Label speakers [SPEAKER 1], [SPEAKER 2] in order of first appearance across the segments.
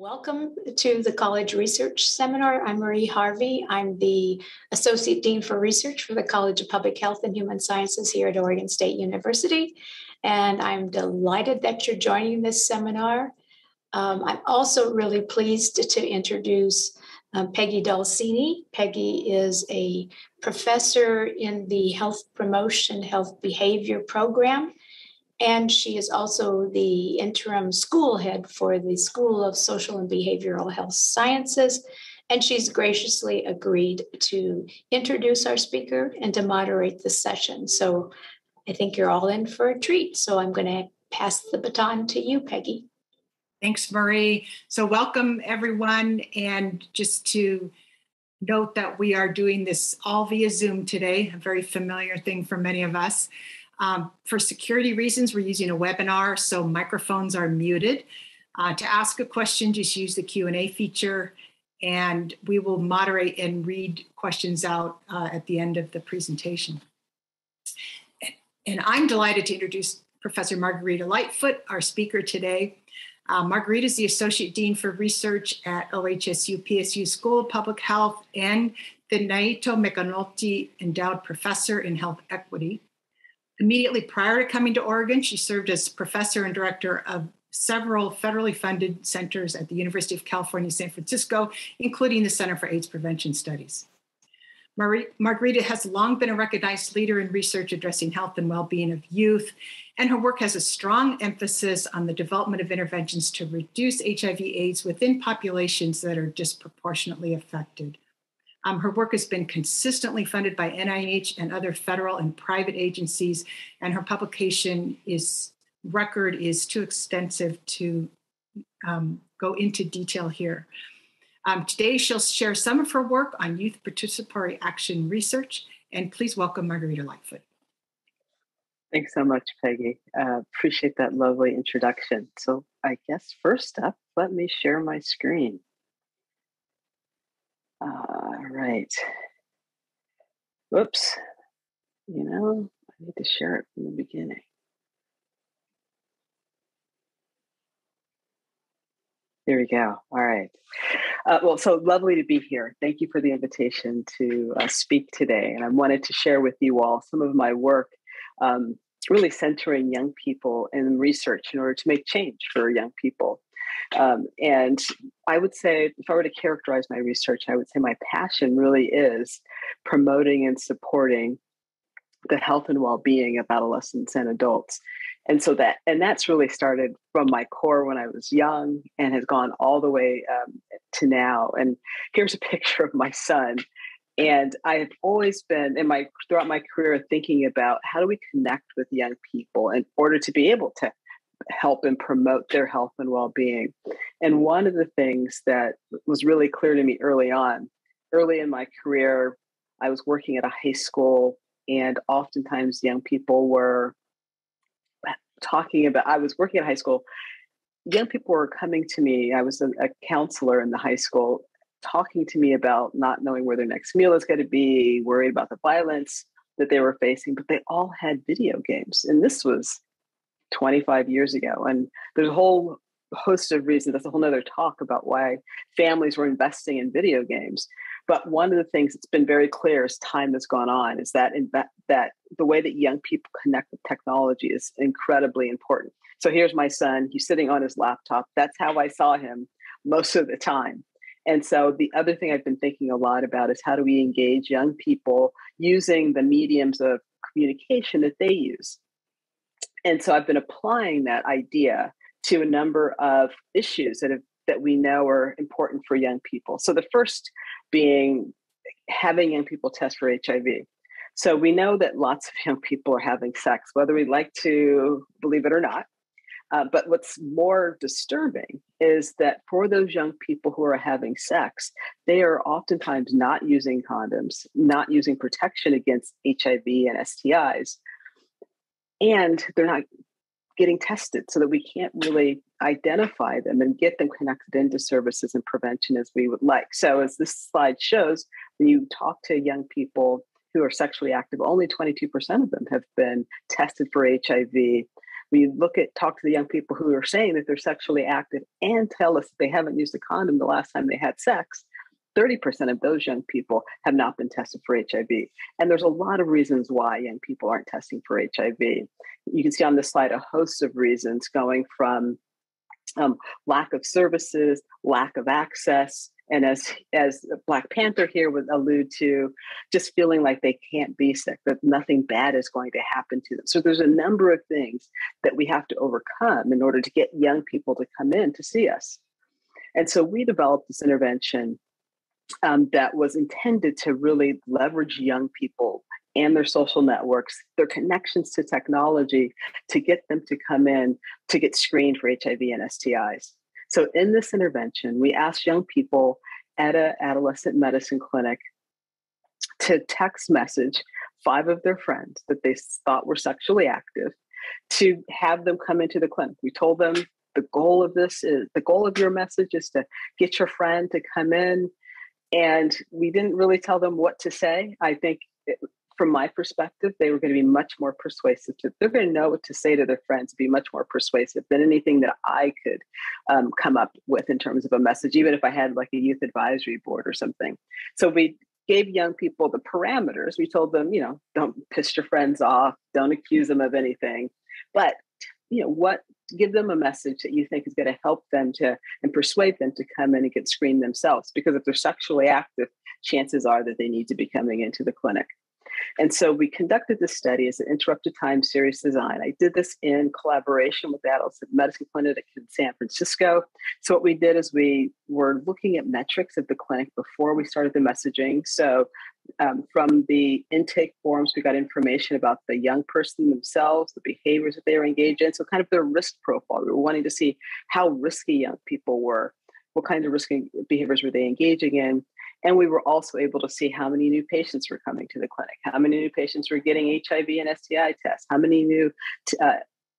[SPEAKER 1] Welcome to the College Research Seminar. I'm Marie Harvey. I'm the Associate Dean for Research for the College of Public Health and Human Sciences here at Oregon State University. And I'm delighted that you're joining this seminar. Um, I'm also really pleased to, introduce um, Peggy Dolcini. Peggy is a professor in the Health Promotion, Health Behavior program and she is also the interim school head for the School of Social and Behavioral Health Sciences. And she's graciously agreed to introduce our speaker and to moderate the session. So I think you're all in for a treat. So I'm going to pass the baton to you, Peggy.
[SPEAKER 2] Thanks, Marie. So, welcome everyone. And just to note that we are doing this all via Zoom today, a very familiar thing for many of us. Um, for security reasons, we're using a webinar, so microphones are muted. Uh, to ask a question, just use the Q&A feature, and we will moderate and read questions out uh, at the end of the presentation. And I'm delighted to introduce Professor Marguerita Lightfoot, our speaker today. Uh, Marguerita is the Associate Dean for Research at OHSU PSU School of Public Health and the Naito Meganoti Endowed Professor in Health Equity. Immediately prior to coming to Oregon, she served as professor and director of several federally funded centers at the University of California, San Francisco, including the Center for AIDS Prevention Studies. Marguerita has long been a recognized leader in research addressing health and well being of youth, and her work has a strong emphasis on the development of interventions to reduce HIV/AIDS within populations that are disproportionately affected. Um, her work has been consistently funded by NIH and other federal and private agencies, and her publication is record is too extensive to um, go into detail here. Um, today, she'll share some of her work on youth participatory action research, and please welcome Marguerita Lightfoot.
[SPEAKER 3] Thanks so much, Peggy. Uh, appreciate that lovely introduction. So, I guess first up, let me share my screen. All right. Whoops. You know, I need to share it from the beginning. There we go. All right. Uh, well, so lovely to be here. Thank you for the invitation to uh, speak today. And I wanted to share with you all some of my work, um, really centering young people in research in order to make change for young people. Um, and I would say, if I were to characterize my research, I would say my passion really is promoting and supporting the health and well-being of adolescents and adults. And so that and that's really started from my core when i was young and has gone all the way um, to now. And here's a picture of my son. And i have always been in my throughout my career thinking about how do we connect with young people in order to be able to help and promote their health and well-being. And one of the things that was really clear to me early on early in my career i was working at a high school and oftentimes young people were talking about i was working at high school young people were coming to me i was a, a counselor in the high school talking to me about not knowing where their next meal is going to be worried about the violence that they were facing but they all had video games and this was 25 years ago. And there's a whole host of reasons. That's a whole nother talk about why families were investing in video games. But one of the things that's been very clear as time has gone on is that in, that the way that young people connect with technology is incredibly important. So here's my son. He's sitting on his laptop. That's how I saw him most of the time. And so the other thing I've been thinking a lot about is how do we engage young people using the mediums of communication that they use and so I've been applying that idea to a number of issues that have that we know are important for young people. So the first being having young people test for HIV. So we know that lots of young people are having sex, whether we like to believe it or not. Uh, but what's more disturbing is that for those young people who are having sex, they are oftentimes not using condoms, not using protection against HIV and STIs, and they're not getting tested so that we can't really identify them and get them connected into services and prevention as we would like. So, as this slide shows, when you talk to young people who are sexually active, only 22% of them have been tested for HIV. We look at talk to the young people who are saying that they're sexually active and tell us they haven't used a condom the last time they had sex. 30% of those young people have not been tested for HIV. And there's a lot of reasons why young people aren't testing for HIV. You can see on this slide a host of reasons going from um, lack of services, lack of access, and as as Black Panther here would allude to, just feeling like they can't be sick, that nothing bad is going to happen to them. So there's a number of things that we have to overcome in order to get young people to come in to see us. And so we developed this intervention um, that was intended to really leverage young people and their social networks, their connections to technology to get them to come in to get screened for HIV and STIs. So, in this intervention, we asked young people at an adolescent medicine clinic to text message five of their friends that they thought were sexually active to have them come into the clinic. We told them the goal of this is the goal of your message is to get your friend to come in. And we didn't really tell them what to say. I think it, from my perspective, they were going to be much more persuasive. To, they're going to know what to say to their friends, be much more persuasive than anything that I could um, come up with in terms of a message, even if I had like a youth advisory board or something. So we gave young people the parameters. We told them, you know, don't piss your friends off, don't accuse them of anything, but you know what give them a message that you think is going to help them to and persuade them to come in and get screened themselves because if they're sexually active chances are that they need to be coming into the clinic and so we conducted this study as an interrupted time series design. I did this in collaboration with the Adults Medicine Clinic in San Francisco. So what we did is we were looking at metrics of the clinic before we started the messaging. So um, from the intake forms, we got information about the young person themselves, the behaviors that they were engaged in. So kind of their risk profile. We were wanting to see how risky young people were what kinds of risky behaviors were they engaging in and we were also able to see how many new patients were coming to the clinic, how many new patients were getting HIV and STI tests, how many new t- uh,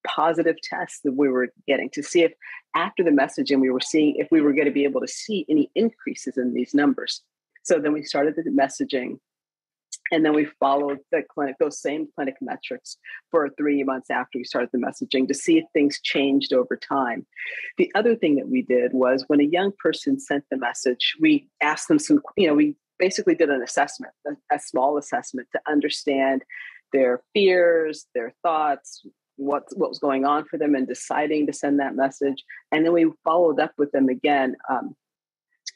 [SPEAKER 3] positive tests that we were getting to see if after the messaging we were seeing if we were going to be able to see any increases in these numbers. So then we started the messaging and then we followed the clinic, those same clinic metrics for three months after we started the messaging to see if things changed over time. The other thing that we did was when a young person sent the message, we asked them some, you know, we basically did an assessment, a, a small assessment to understand their fears, their thoughts, what what was going on for them and deciding to send that message and then we followed up with them again um,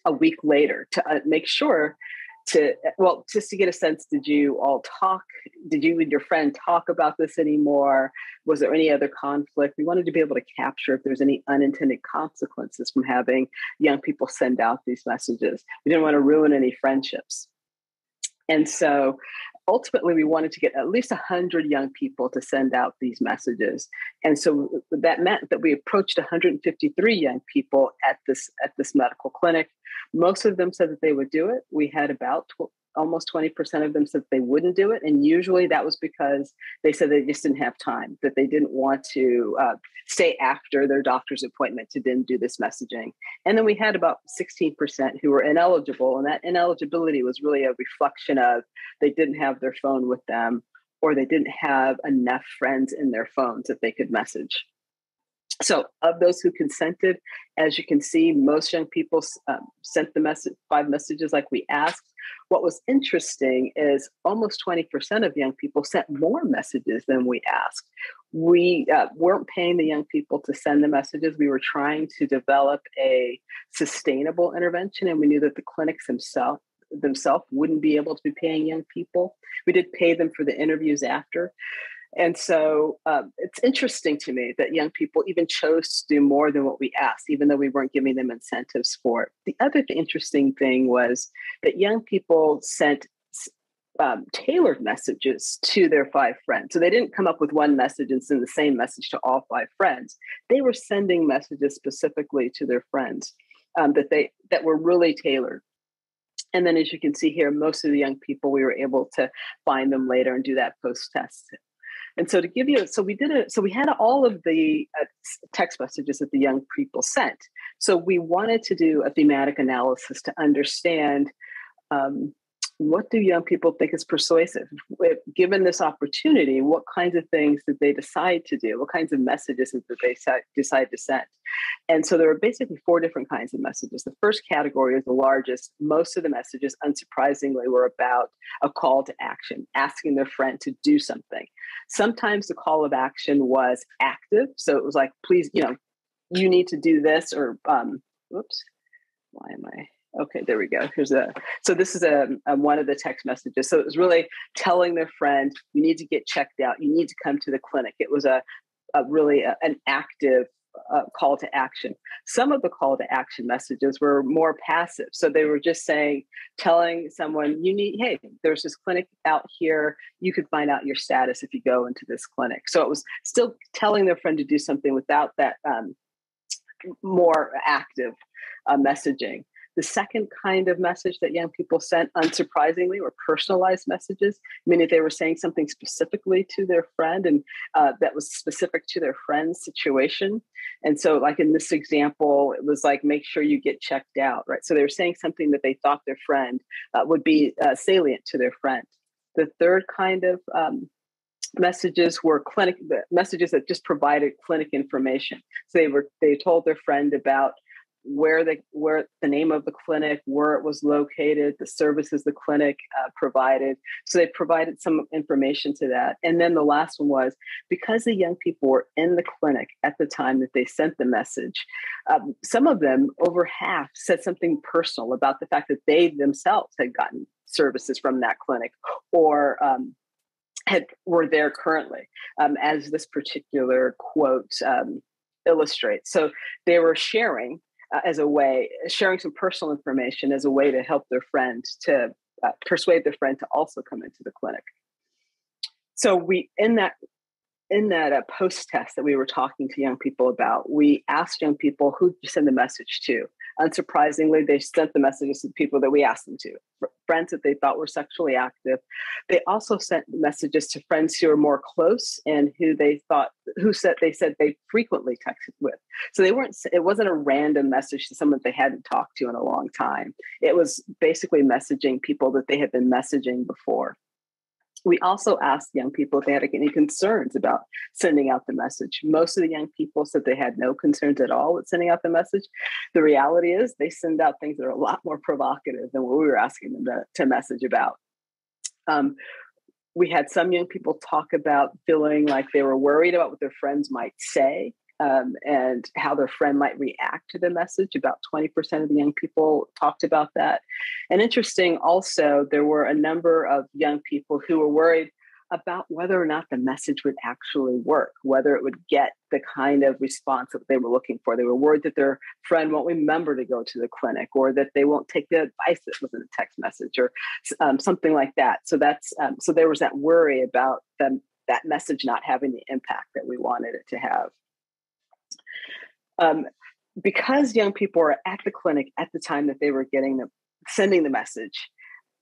[SPEAKER 3] a week later to uh, make sure to well just to get a sense did you all talk did you and your friend talk about this anymore? Was there any other conflict? We wanted to be able to capture if there's any unintended consequences from having young people send out these messages. We didn't want to ruin any friendships. And so ultimately we wanted to get at least 100 young people to send out these messages. And so uh, that meant that we approached 153 young people at this at this medical clinic. Most of them said that they would do it. We had about almost 20% of them said they wouldn't do it. And usually that was because they said they just didn't have time, that they didn't want to uh, stay after their doctor's appointment to then do this messaging. And then we had about 16% who were ineligible. And that ineligibility was really a reflection of they didn't have their phone with them or they didn't have enough friends in their phones that they could message. So, of those who consented, as you can see, most young people um, sent the message, five messages like we asked. What was interesting is almost 20% of young people sent more messages than we asked. We uh, weren't paying the young people to send the messages. We were trying to develop a sustainable intervention, and we knew that the clinics themselves themselves wouldn't be able to be paying young people. We did pay them for the interviews after, and so um, it's interesting to me that young people even chose to do more than what we asked, even though we weren't giving them incentives for it. The other interesting thing was that young people sent um, tailored messages to their five friends. So they didn't come up with one message and send the same message to all five friends. They were sending messages specifically to their friends um, that they that were really tailored. And then, as you can see here, most of the young people we were able to find them later and do that post test and so to give you, so we did it. So we had all of the uh, text messages that the young people sent. So we wanted to do a thematic analysis to understand um, what do young people think is persuasive? Given this opportunity, what kinds of things did they decide to do? What kinds of messages did they decide to send? And so there were basically four different kinds of messages. The first category is the largest. Most of the messages, unsurprisingly, were about a call to action, asking their friend to do something. Sometimes the call of action was active. So it was like, please, you know, you need to do this, or, um, whoops, why am I? Okay, there we go. Here's a so this is a, a, one of the text messages. So it was really telling their friend, "You need to get checked out. You need to come to the clinic." It was a, a really a, an active uh, call to action. Some of the call to action messages were more passive. So they were just saying, telling someone, "You need, hey, there's this clinic out here. You could find out your status if you go into this clinic." So it was still telling their friend to do something without that um, more active uh, messaging. The second kind of message that young people sent, unsurprisingly, were personalized messages, meaning they were saying something specifically to their friend and uh, that was specific to their friend's situation. And so, like in this example, it was like, make sure you get checked out, right? So they were saying something that they thought their friend uh, would be uh, salient to their friend. The third kind of um, messages were clinic messages that just provided clinic information so they were they told their friend about where the where the name of the clinic, where it was located, the services the clinic uh, provided. So they provided some information to that. And then the last one was because the young people were in the clinic at the time that they sent the message. Um, some of them, over half, said something personal about the fact that they themselves had gotten services from that clinic or um, had were there currently, um, as this particular quote um, illustrates. So they were sharing uh, as a way, sharing some personal information as a way to help their friend to uh, persuade their friend to also come into the clinic. So we in that in that uh, post test that we were talking to young people about, we asked young people who to send the message to. Unsurprisingly, they sent the messages to the people that we asked them to, friends that they thought were sexually active. They also sent messages to friends who are more close and who they thought, who said they said they frequently texted with. So they weren't. It wasn't a random message to someone they hadn't talked to in a long time. It was basically messaging people that they had been messaging before we also asked young people if they had any concerns about sending out the message. Most of the young people said they had no concerns at all with sending out the message. The reality is they send out things that are a lot more provocative than what we were asking them to, to message about. Um, we had some young people talk about feeling like they were worried about what their friends might say um, and how their friend might react to the message. About 20% of the young people talked about that. And interesting also, there were a number of young people who were worried about whether or not the message would actually work, whether it would get the kind of response that they were looking for. They were worried that their friend won't remember to go to the clinic or that they won't take the advice that was in the text message or um, something like that. So that's um, so there was that worry about them that message not having the impact that we wanted it to have. Um, because young people are at the clinic at the time that they were getting the sending the message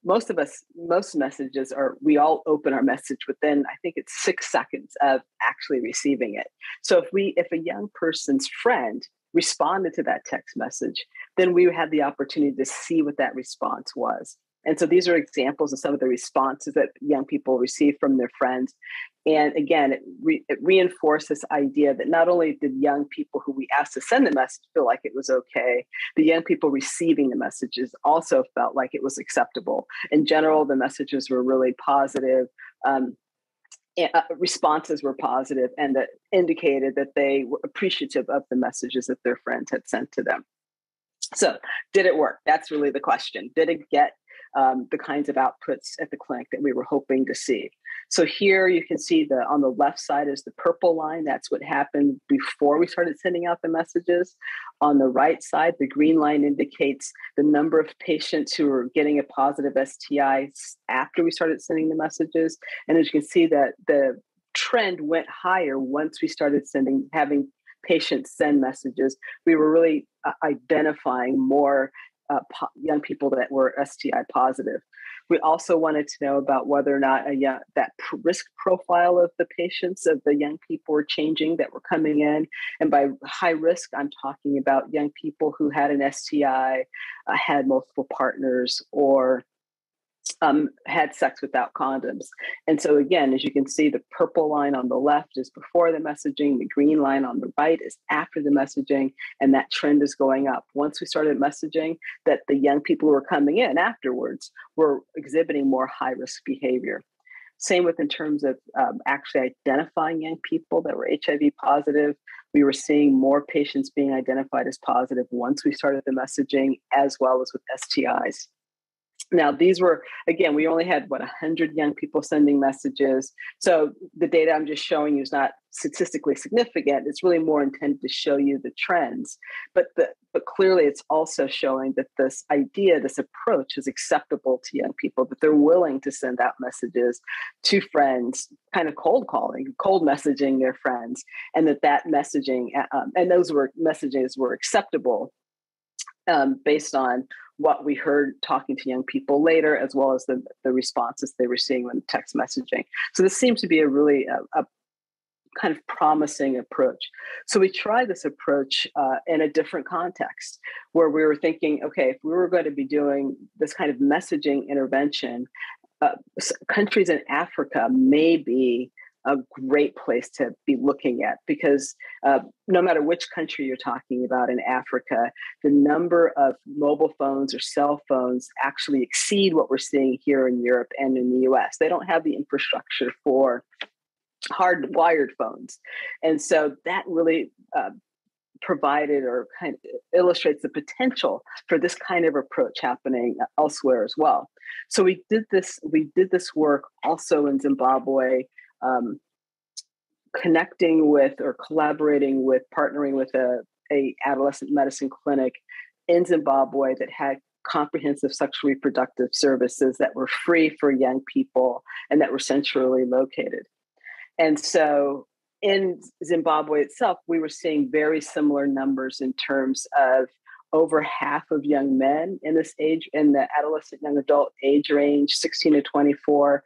[SPEAKER 3] most of us most messages are we all open our message within i think it's six seconds of actually receiving it. So if we if a young person's friend responded to that text message then we had the opportunity to see what that response was and so these are examples of some of the responses that young people receive from their friends. And again, it, re- it, reinforced this idea that not only did young people who we asked to send the message feel like it was okay, the young people receiving the messages also felt like it was acceptable. In general, the messages were really positive. Um, uh, responses were positive and that indicated that they were appreciative of the messages that their friends had sent to them. So, did it work? That's really the question. Did it get um, the kinds of outputs at the clinic that we were hoping to see. So here you can see the on the left side is the purple line. That's what happened before we started sending out the messages. On the right side, the green line indicates the number of patients who were getting a positive STI after we started sending the messages. And as you can see that the trend went higher once we started sending having patients send messages. We were really uh, identifying more uh, po- young people that were STI positive. We also wanted to know about whether or not a young, that risk profile of the patients, of the young people were changing that were coming in. And by high risk, I'm talking about young people who had an STI, uh, had multiple partners, or um, had sex without condoms. And so, again, as you can see, the purple line on the left is before the messaging, the green line on the right is after the messaging, and that trend is going up. Once we started messaging, that the young people who were coming in afterwards were exhibiting more high risk behavior. Same with in terms of um, actually identifying young people that were HIV positive. We were seeing more patients being identified as positive once we started the messaging, as well as with STIs. Now, these were, again, we only had, what, 100 young people sending messages. So the data I'm just showing you is not statistically significant. It's really more intended to show you the trends. But, the, but clearly, it's also showing that this idea, this approach is acceptable to young people, that they're willing to send out messages to friends, kind of cold calling, cold messaging their friends, and that that messaging, um, and those were messages were acceptable um, based on what we heard talking to young people later, as well as the, the responses they were seeing when text messaging. So this seems to be a really a, a kind of promising approach. So we tried this approach uh, in a different context where we were thinking, okay, if we were going to be doing this kind of messaging intervention, uh, countries in Africa may be a great place to be looking at because uh, no matter which country you're talking about in Africa, the number of mobile phones or cell phones actually exceed what we're seeing here in Europe and in the US. They don't have the infrastructure for hardwired phones. And so that really uh, provided or kind of illustrates the potential for this kind of approach happening elsewhere as well. So we did this we did this work also in Zimbabwe um, connecting with or collaborating with partnering with a, a adolescent medicine clinic in Zimbabwe that had comprehensive sexual reproductive services that were free for young people and that were centrally located. And so in Zimbabwe itself, we were seeing very similar numbers in terms of over half of young men in this age, in the adolescent young adult age range, 16 to 24,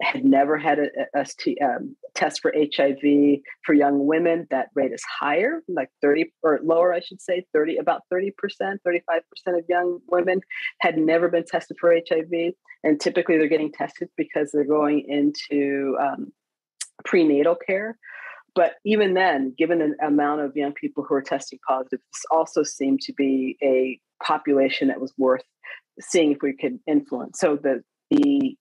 [SPEAKER 3] had never had a, a, um, test for HIV for young women. That rate is higher, like 30 or lower, I should say, 30, about 30%, 35% of young women had never been tested for HIV. And typically they're getting tested because they're going into um, prenatal care. But even then, given the amount of young people who are testing positive, this also seemed to be a population that was worth seeing if we could influence. So the the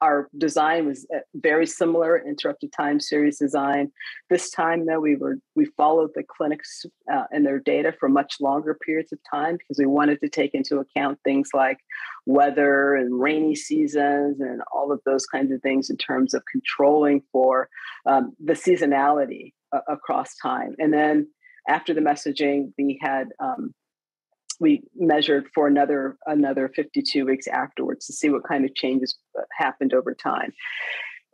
[SPEAKER 3] our design was uh, very similar interrupted time series design. This time though we were we followed the clinics uh, and their data for much longer periods of time because we wanted to take into account things like weather and rainy seasons and all of those kinds of things in terms of controlling for um, the seasonality uh, across time. And then after the messaging we had um, we measured for another another 52 weeks afterwards to see what kind of changes happened over time.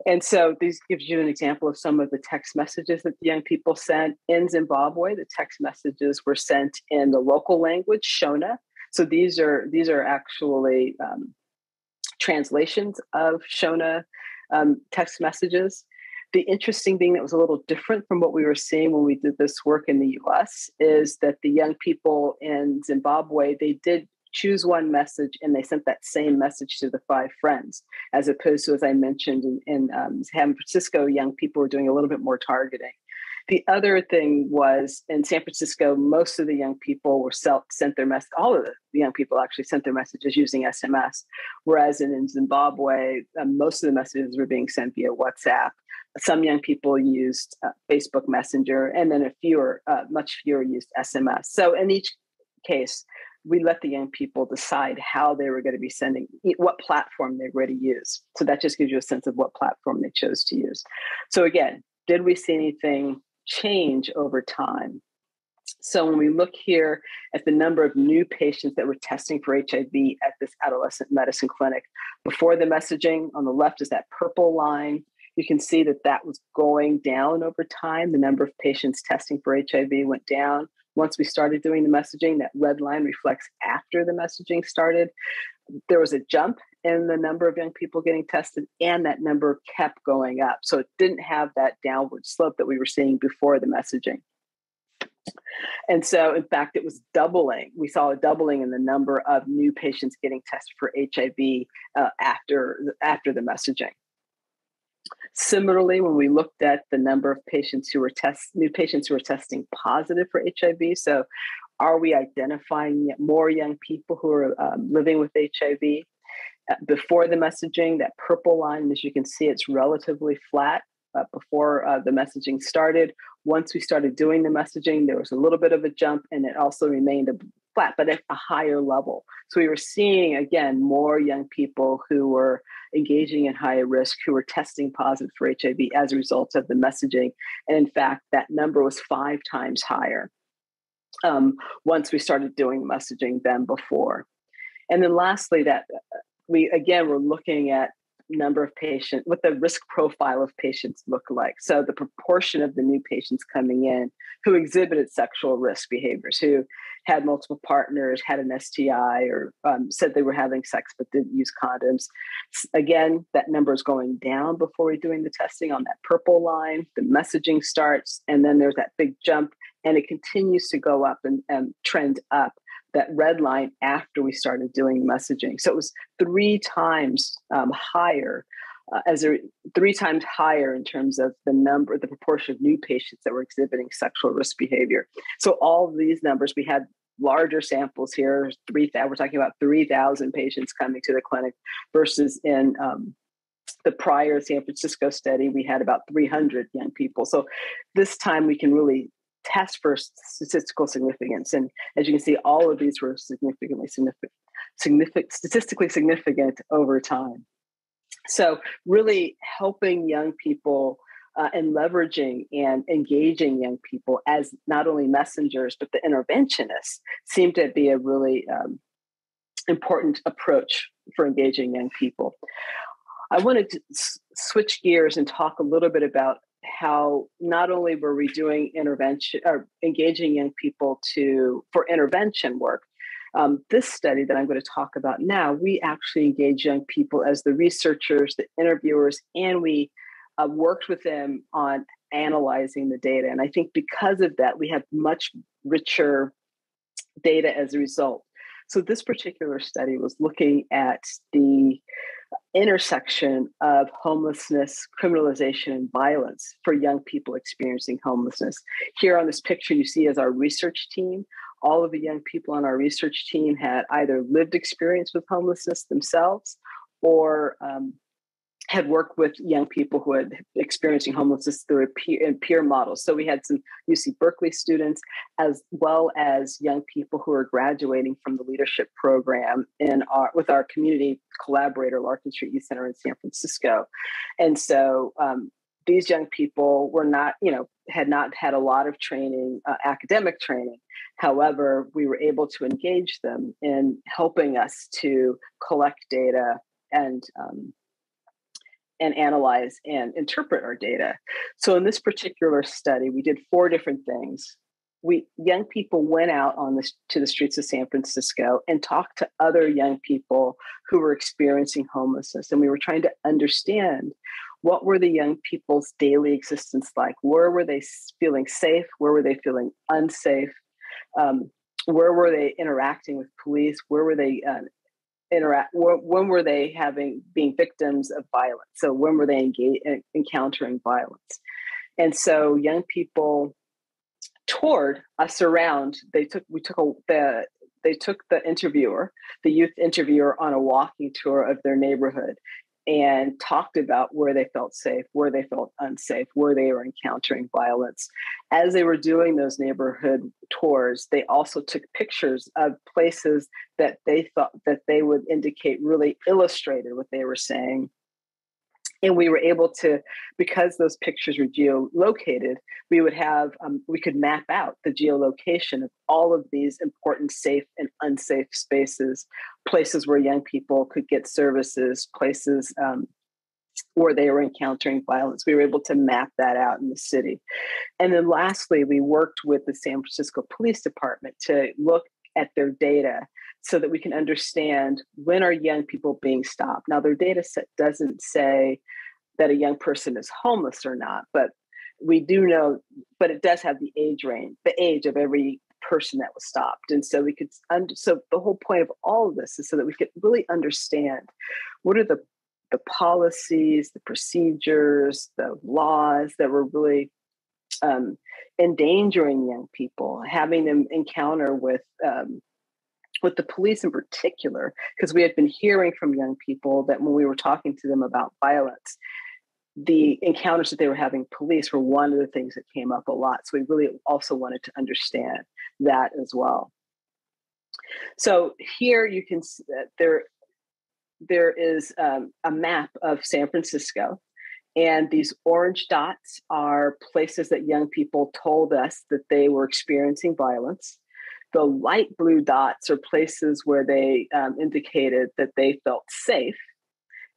[SPEAKER 3] And so this gives you an example of some of the text messages that the young people sent in Zimbabwe. The text messages were sent in the local language, Shona. So these are these are actually um, translations of Shona um, text messages. The interesting thing that was a little different from what we were seeing when we did this work in the US is that the young people in Zimbabwe, they did choose one message and they sent that same message to the five friends, as opposed to, as I mentioned, in, in um, San Francisco, young people were doing a little bit more targeting. The other thing was in San Francisco, most of the young people were self, sent their message. All of the young people actually sent their messages using SMS, whereas in, in Zimbabwe, uh, most of the messages were being sent via WhatsApp. Some young people used uh, Facebook Messenger, and then a fewer, uh, much fewer used SMS. So in each case, we let the young people decide how they were going to be sending, what platform they were going to use. So that just gives you a sense of what platform they chose to use. So again, did we see anything change over time. So when we look here at the number of new patients that were testing for HIV at this adolescent medicine clinic, before the messaging on the left is that purple line. You can see that that was going down over time. The number of patients testing for HIV went down. Once we started doing the messaging, that red line reflects after the messaging started. There was a jump in the number of young people getting tested, and that number kept going up. So it didn't have that downward slope that we were seeing before the messaging. And so, in fact, it was doubling. We saw a doubling in the number of new patients getting tested for HIV uh, after, after the messaging. Similarly, when we looked at the number of patients who were test new patients who were testing positive for HIV, so are we identifying more young people who are um, living with HIV? Uh, before the messaging, that purple line, as you can see, it's relatively flat uh, before uh, the messaging started. Once we started doing the messaging, there was a little bit of a jump and it also remained a flat, but at a higher level. So we were seeing, again, more young people who were engaging in higher risk, who were testing positive for HIV as a result of the messaging. And in fact, that number was five times higher um, once we started doing messaging than before. And then lastly, that uh, we again were looking at number of patients, what the risk profile of patients look like. So the proportion of the new patients coming in who exhibited sexual risk behaviors, who had multiple partners, had an STI, or um, said they were having sex but didn't use condoms. Again, that number is going down before we're doing the testing on that purple line. The messaging starts, and then there's that big jump, and it continues to go up and, and trend up that red line after we started doing messaging. So it was three times um, higher, uh, as a three times higher in terms of the number, the proportion of new patients that were exhibiting sexual risk behavior. So all these numbers, we had larger samples here. Three we're talking about three thousand patients coming to the clinic versus in um, the prior San Francisco study, we had about 300 young people. So this time we can really test for statistical significance. And as you can see, all of these were significantly significant, significant statistically significant over time. So really helping young people uh, and leveraging and engaging young people as not only messengers but the interventionists seem to be a really um, important approach for engaging young people. I wanted to s- switch gears and talk a little bit about how not only were we doing intervention or engaging young people to for intervention work um, this study that i'm going to talk about now we actually engage young people as the researchers the interviewers and we uh, worked with them on analyzing the data. And i think because of that we have much richer data as a result. So this particular study was looking at the intersection of homelessness, criminalization, and violence for young people experiencing homelessness. Here on this picture, you see as our research team, all of the young people on our research team had either lived experience with homelessness themselves or um, had worked with young people who had experiencing homelessness through a peer, peer models. So we had some UC Berkeley students, as well as young people who are graduating from the leadership program in our with our community collaborator, Larkin Street Youth Center in San Francisco. And so um, these young people were not, you know, had not had a lot of training, uh, academic training. However, we were able to engage them in helping us to collect data and um, and analyze and interpret our data. So in this particular study, we did four different things. We young people went out on this to the streets of San Francisco and talked to other young people who were experiencing homelessness, and we were trying to understand what were the young people's daily existence like. Where were they feeling safe? Where were they feeling unsafe? Um, where were they interacting with police? Where were they uh, interact when were they having being victims of violence? So when were they engage, encountering violence? And so young people toured us around. They took we took a the they took the interviewer the youth interviewer on a walking tour of their neighborhood and talked about where they felt safe, where they felt unsafe, where they were encountering violence. As they were doing those neighborhood tours, they also took pictures of places that they thought that they would indicate really illustrated what they were saying and we were able to because those pictures were geolocated we would have um, we could map out the geolocation of all of these important safe and unsafe spaces places where young people could get services places um, where they were encountering violence. We were able to map that out in the city. And then lastly we worked with the san francisco police department to look at their data so that we can understand when are young people being stopped. Now, their data set doesn't say that a young person is homeless or not, but we do know, but it does have the age range, the age of every person that was stopped. And so we could, so the whole point of all of this is so that we could really understand what are the the policies, the procedures, the laws that were really um, endangering young people, having them encounter with um, with the police in particular, because we had been hearing from young people that when we were talking to them about violence, the encounters that they were having police were one of the things that came up a lot. So we really also wanted to understand that as well. So here you can see that there there is um, a map of San Francisco, and these orange dots are places that young people told us that they were experiencing violence. The light blue dots are places where they um, indicated that they felt safe.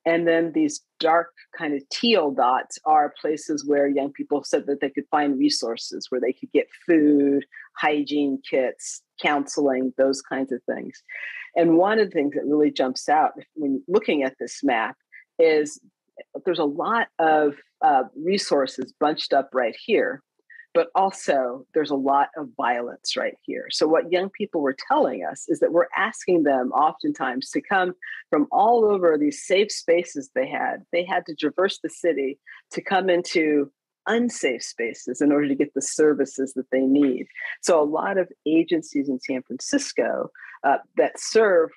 [SPEAKER 3] And then these dark kind of teal dots are places where young people said that they could find resources where they could get food, hygiene kits, counseling, those kinds of things. And one of the things that really jumps out when looking at this map is there's a lot of uh, resources bunched up right here, but also there's a lot of violence right here. So, what young people were telling us is that we're asking them oftentimes to come from all over these safe spaces they had. They had to traverse the city to come into unsafe spaces in order to get the services that they need. So, a lot of agencies in San Francisco uh, that serve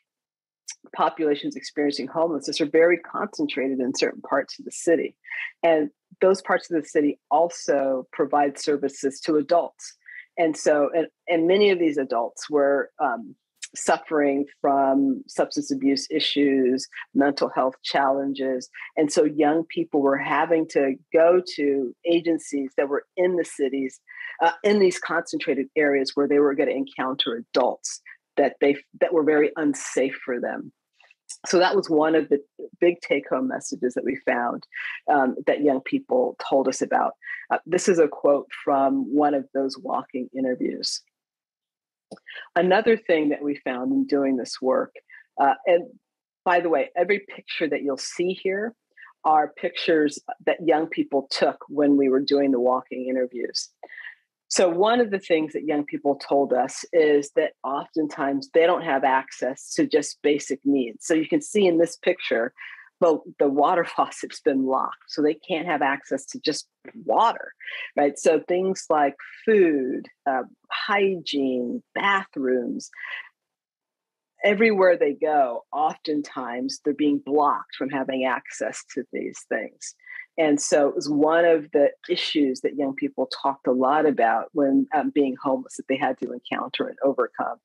[SPEAKER 3] populations experiencing homelessness are very concentrated in certain parts of the city. And those parts of the city also provide services to adults. And so, and, and many of these adults were um, suffering from substance abuse issues, mental health challenges. And so young people were having to go to agencies that were in the cities, uh, in these concentrated areas where they were going to encounter adults that they that were very unsafe for them so that was one of the big take home messages that we found um, that young people told us about. Uh, this is a quote from one of those walking interviews. Another thing that we found in doing this work uh, and by the way every picture that you'll see here are pictures that young people took when we were doing the walking interviews so, one of the things that young people told us is that oftentimes they don't have access to just basic needs. So, you can see in this picture, the, the water faucet's been locked, so they can't have access to just water, right? So, things like food, uh, hygiene, bathrooms, everywhere they go, oftentimes they're being blocked from having access to these things. And so it was one of the issues that young people talked a lot about when um, being homeless that they had to encounter and overcome.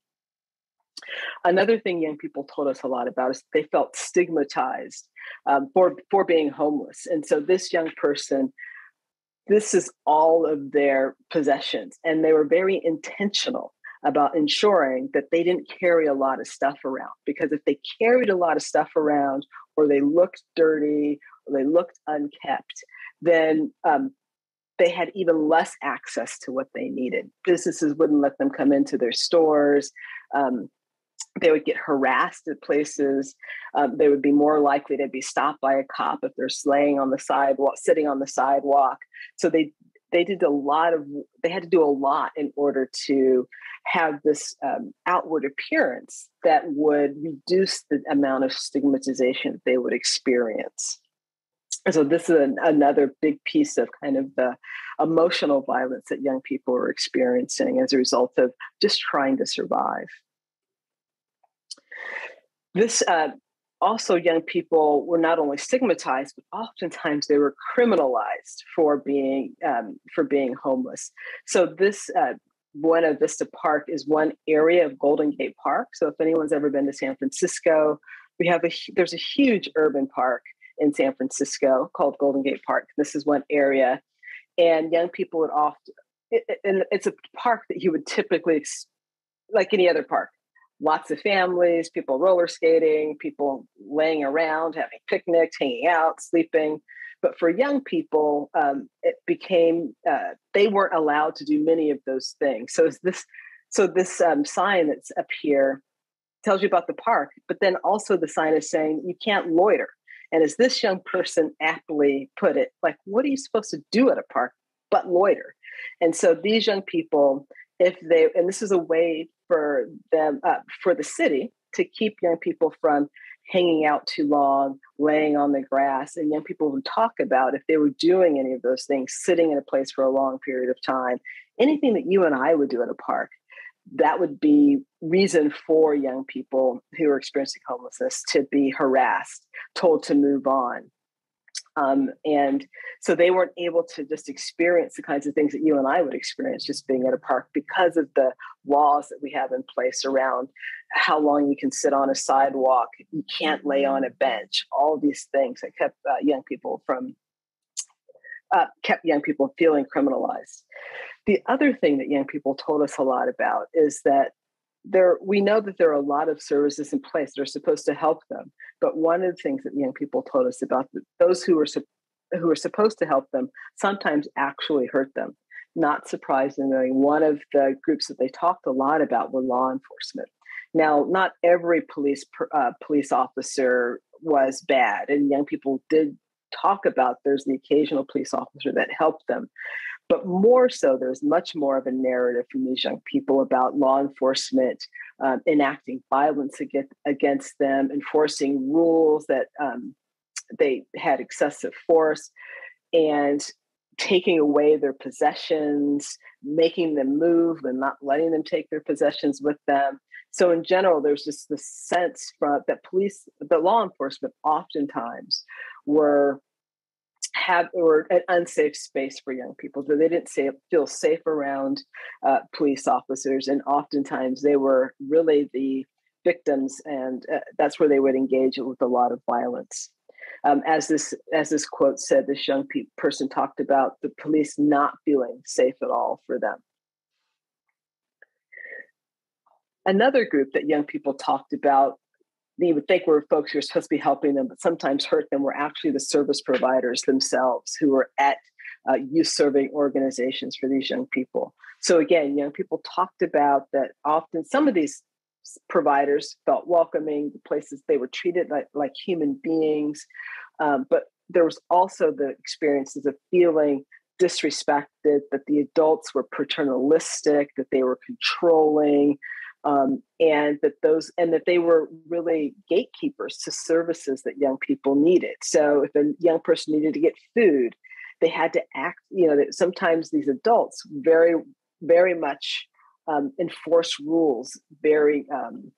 [SPEAKER 3] Another thing young people told us a lot about is they felt stigmatized um, for, for being homeless. And so this young person, this is all of their possessions, and they were very intentional about ensuring that they didn't carry a lot of stuff around because if they carried a lot of stuff around or they looked dirty they looked unkept, then um, they had even less access to what they needed. Businesses wouldn't let them come into their stores. Um, they would get harassed at places. Um, they would be more likely to be stopped by a cop if they're slaying on the sidewalk, sitting on the sidewalk. So they they did a lot of they had to do a lot in order to have this um, outward appearance that would reduce the amount of stigmatization they would experience so this is an, another big piece of kind of the emotional violence that young people are experiencing as a result of just trying to survive this uh, also young people were not only stigmatized but oftentimes they were criminalized for being um, for being homeless so this uh, Buena Vista Park is one area of Golden Gate Park. So if anyone's ever been to San Francisco, we have a there's a huge urban park in San Francisco called Golden Gate Park. This is one area, and young people would often, and it's a park that you would typically, like any other park, lots of families, people roller skating, people laying around, having picnics, hanging out, sleeping. But for young people, um, it became uh, they weren't allowed to do many of those things. So this, so this um, sign that's up here tells you about the park, but then also the sign is saying you can't loiter. And as this young person aptly put it, like, what are you supposed to do at a park but loiter. And so these young people, if they, and this is a way for them, uh, for the city to keep young people from hanging out too long, laying on the grass. And young people would talk about if they were doing any of those things, sitting in a place for a long period of time, anything that you and I would do in a park, that would be reason for young people who are experiencing homelessness to be harassed, told to move on. Um, and so they weren't able to just experience the kinds of things that you and I would experience just being at a park because of the laws that we have in place around how long you can sit on a sidewalk, you can't lay on a bench, all these things that kept uh, young people from uh, kept young people feeling criminalized. The other thing that young people told us a lot about is that there we know that there are a lot of services in place that are supposed to help them. But one of the things that young people told us about those who are who are supposed to help them sometimes actually hurt them. Not surprisingly one of the groups that they talked a lot about were law enforcement. Now not every police uh, police officer was bad and young people did talk about there's the occasional police officer that helped them but more so, there's much more of a narrative from these young people about law enforcement um, enacting violence against, against them, enforcing rules that um, they had excessive force, and taking away their possessions, making them move and not letting them take their possessions with them. So, in general, there's just the sense from that police, the law enforcement, oftentimes were have or an unsafe space for young people. So they didn't say, feel safe around uh, police officers, and oftentimes they were really the victims, and uh, that's where they would engage with a lot of violence. Um, as this as this quote said, this young pe- person talked about the police not feeling safe at all for them. Another group that young people talked about you would think we're folks who are supposed to be helping them, but sometimes hurt them We're actually the service providers themselves who are at uh, youth serving organizations for these young people. So again, young people talked about that often some of these providers felt welcoming, the places they were treated like, like human beings, um, but there was also the experiences of feeling disrespected, that the adults were paternalistic, that they were controlling, um, and that those and that they were really gatekeepers to services that young people needed. So if a young person needed to get food they had to act you know that sometimes these adults very very much um, enforce rules very um,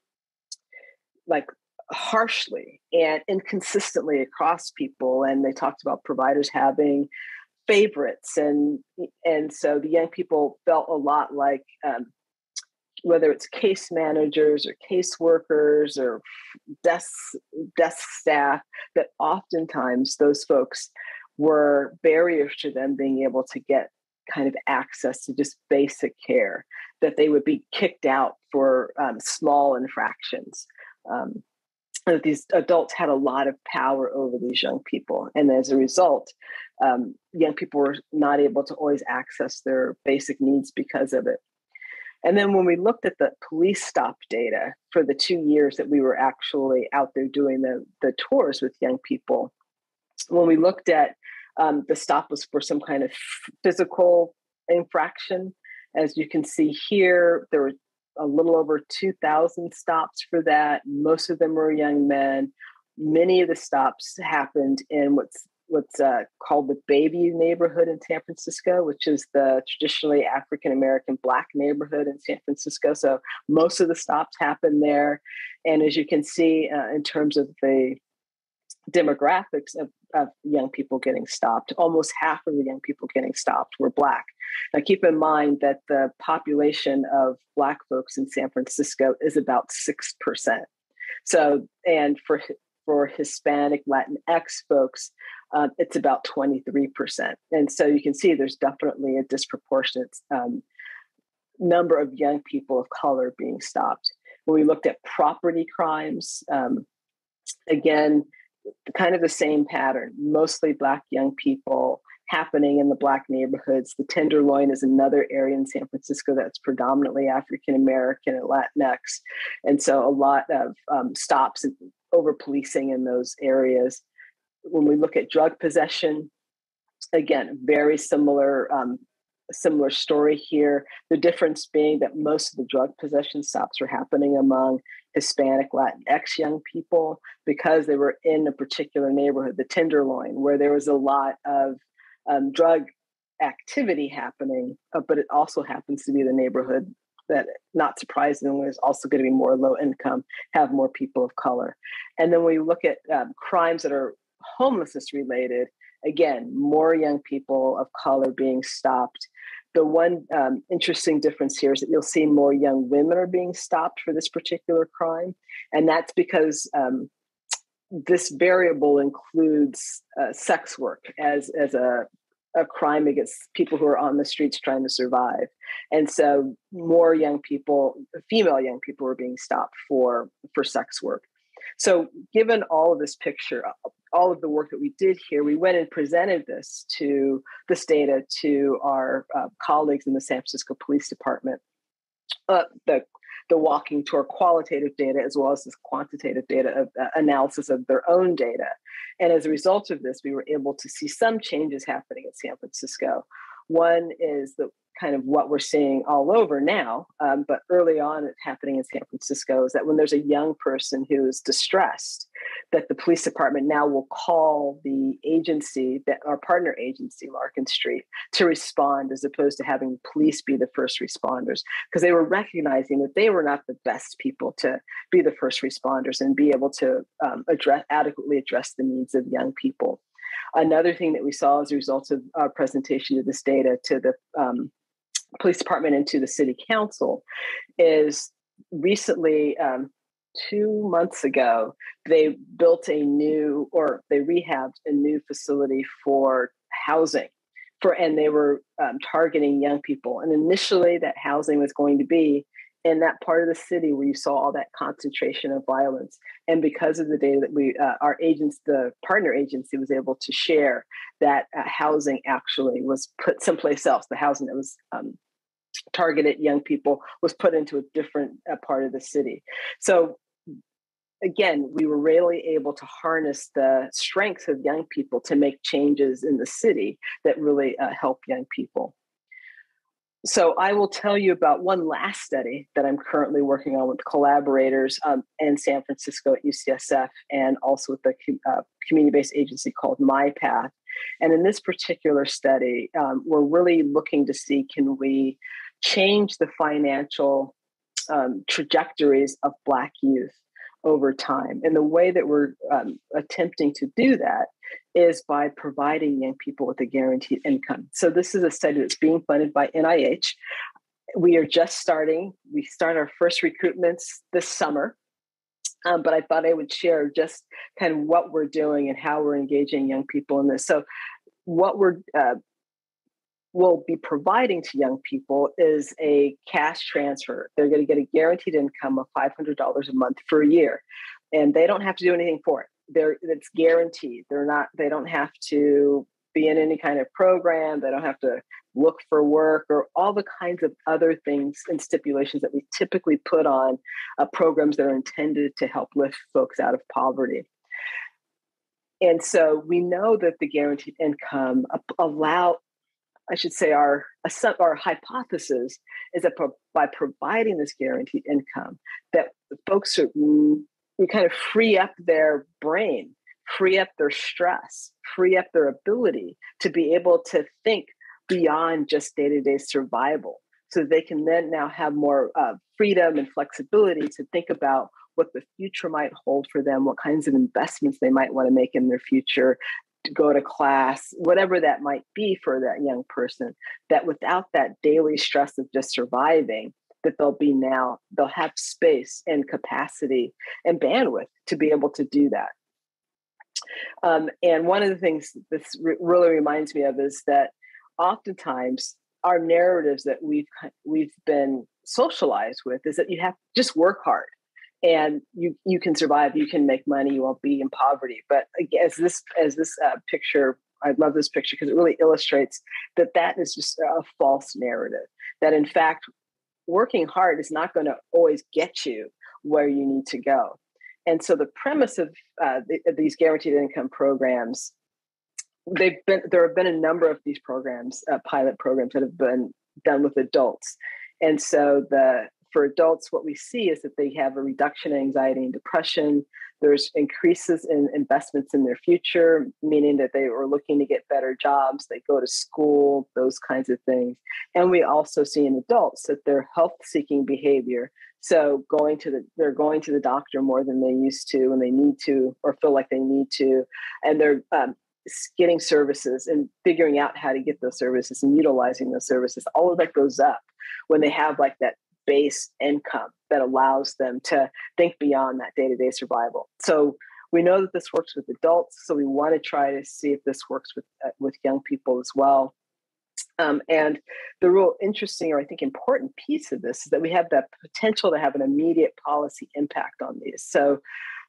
[SPEAKER 3] like harshly and inconsistently across people. And they talked about providers having favorites. And and so the young people felt a lot like um, whether it's case managers or case workers or desk desk staff that oftentimes those folks were barriers to them being able to get kind of access to just basic care that they would be kicked out for um, small infractions um, that these adults had a lot of power over these young people. And as a result um, young people were not able to always access their basic needs because of it and then when we looked at the police stop data for the two years that we were actually out there doing the, the tours with young people, when we looked at um, the stop was for some kind of physical infraction. As you can see here, there were a little over 2,000 stops for that. Most of them were young men. Many of the stops happened in what's what's uh, called the Bayview neighborhood in San Francisco, which is the traditionally African American Black neighborhood in San Francisco. So most of the stops happen there. And as you can see, uh, in terms of the demographics of, of young people getting stopped, almost half of the young people getting stopped were Black. Now, keep in mind that the population of Black folks in San Francisco is about 6%. So, and for for Hispanic, Latinx folks, uh, it's about 23%. And so you can see there's definitely a disproportionate um, number of young people of color being stopped. When we looked at property crimes, um, again, kind of the same pattern, mostly Black young people happening in the Black neighborhoods. The Tenderloin is another area in San Francisco that's predominantly African American and Latinx. And so a lot of um, stops over policing in those areas when we look at drug possession, again, very similar um, similar story here. The difference being that most of the drug possession stops were happening among Hispanic, Latinx young people because they were in a particular neighborhood, the Tenderloin, where there was a lot of um, drug activity happening, uh, but it also happens to be the neighborhood that, not surprisingly, is also going to be more low income, have more people of color. And then we look at um, crimes that are homelessness related, again, more young people of color being stopped. The one um, interesting difference here is that you'll see more young women are being stopped for this particular crime. And that's because um, this variable includes uh, sex work as, as a, a crime against people who are on the streets trying to survive. And so more young people, female young people, are being stopped for, for sex work. So, given all of this picture, all of the work that we did here, we went and presented this to this data to our uh, colleagues in the San Francisco Police Department. Uh, the the walking tour qualitative data as well as this quantitative data of uh, analysis of their own data. And as a result of this, we were able to see some changes happening in San Francisco. One is that kind of what we're seeing all over now, um, but early on it's happening in San Francisco is that when there's a young person who is distressed, that the police department now will call the agency that our partner agency, Larkin Street, to respond as opposed to having police be the first responders because they were recognizing that they were not the best people to be the first responders and be able to um, address adequately address the needs of young people. Another thing that we saw as a result of our presentation of this data to the um, police department and to the city council is recently um, two months ago they built a new or they rehabbed a new facility for housing for and they were um, targeting young people. And initially that housing was going to be in that part of the city where you saw all that concentration of violence. And because of the data that we, uh, our agents, the partner agency was able to share, that uh, housing actually was put someplace else. The housing that was um, targeted young people was put into a different uh, part of the city. So again, we were really able to harness the strengths of young people to make changes in the city that really uh, help young people so I will tell you about one last study that I'm currently working on with collaborators um, in San Francisco at UCSF and also with the uh, community-based agency called MyPath. And in this particular study, um, we're really looking to see can we change the financial um, trajectories of Black youth over time. And the way that we're um, attempting to do that is by providing young people with a guaranteed income. So this is a study that's being funded by NIH. We are just starting. We start our first recruitments this summer. Um, but I thought I would share just kind of what we're doing and how we're engaging young people in this. So, what we're uh, will be providing to young people is a cash transfer. They're going to get a guaranteed income of $500 a month for a year, and they don't have to do anything for it they're it's guaranteed. They're not they don't have to be in any kind of program. They don't have to look for work or all the kinds of other things and stipulations that we typically put on uh, programs that are intended to help lift folks out of poverty. And so we know that the guaranteed income allow, I should say, our our hypothesis is that by providing this guaranteed income, that folks are you kind of free up their brain, free up their stress, free up their ability to be able to think beyond just day to day survival. So they can then now have more uh, freedom and flexibility to think about what the future might hold for them, what kinds of investments they might want to make in their future, to go to class, whatever that might be for that young person, that without that daily stress of just surviving, that they'll be now, they'll have space and capacity and bandwidth to be able to do that. Um, and one of the things this re- really reminds me of is that oftentimes our narratives that we've we've been socialized with is that you have to just work hard and you you can survive you can make money you won't be in poverty but as this as this uh, picture i love this picture because it really illustrates that that is just a false narrative that in fact working hard is not going to always get you where you need to go. And so the premise of uh, the, these guaranteed income programs they've been there have been a number of these programs, uh, pilot programs that have been done with adults, and so the for adults, what we see is that they have a reduction in anxiety and depression. There's increases in investments in their future, meaning that they are looking to get better jobs, they go to school, those kinds of things. And we also see in adults that their health seeking behavior. So going to the they're going to the doctor more than they used to and they need to or feel like they need to. And they're um, getting services and figuring out how to get those services and utilizing those services all of that goes up when they have like that base income that allows them to think beyond that day-to-day survival. So we know that this works with adults so we want to try to see if this works with uh, with young people as well. Um, and the real interesting or i think important piece of this is that we have the potential to have an immediate policy impact on these. So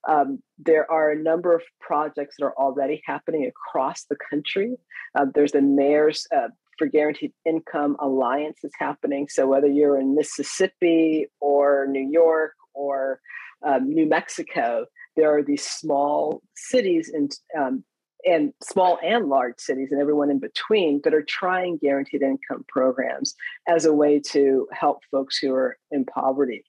[SPEAKER 3] um, there are a number of projects that are already happening across the country. Uh, there's the Mayor's uh, for Guaranteed Income Alliance is happening. So whether you're in Mississippi or New York or um, New Mexico, there are these small cities and um, and small and large cities and everyone in between that are trying guaranteed income programs as a way to help folks who are in poverty.